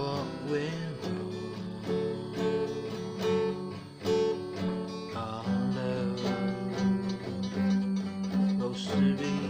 what went wrong. Our love supposed to be.